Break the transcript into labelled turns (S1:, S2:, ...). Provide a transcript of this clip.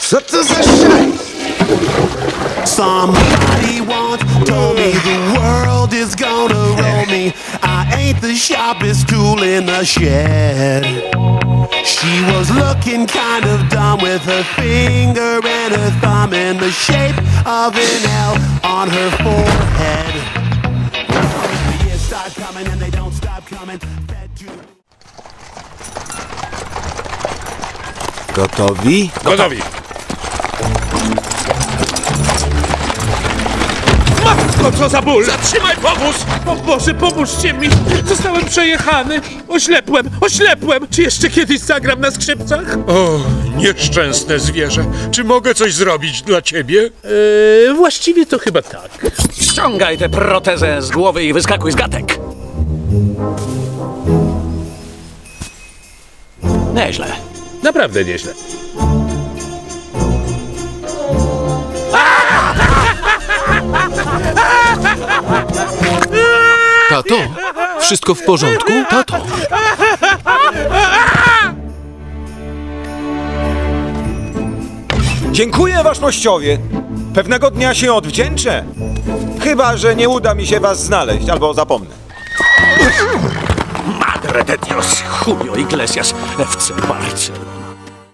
S1: Co to za szajs?
S2: Somebody once told me the world is gonna roll me. I ain't the sharpest tool in the shed. She was looking kind of dumb with her finger and her thumb in the shape of an L on her forehead. The years start coming and they don't stop coming.
S1: Gotowi?
S3: Gotowi.
S4: Matko, co za ból!
S3: Zatrzymaj powóz!
S4: O Boże, pomóżcie mi! Zostałem przejechany! Oślepłem, oślepłem! Czy jeszcze kiedyś zagram na skrzypcach?
S3: O, nieszczęsne zwierzę. Czy mogę coś zrobić dla ciebie?
S4: Eee, właściwie to chyba tak.
S5: Ściągaj tę protezę z głowy i wyskakuj z gatek. Nieźle.
S4: Naprawdę nieźle.
S6: Tato, wszystko w porządku? Tato,
S7: Dziękuję waszmościowie. Pewnego dnia się odwdzięczę. Chyba, że nie uda mi się was znaleźć, albo zapomnę.
S5: Madre de Dios, Julio Iglesias, FC Barcelona.